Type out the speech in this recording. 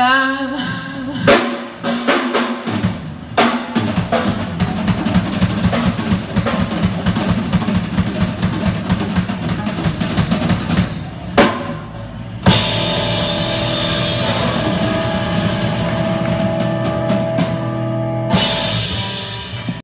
kita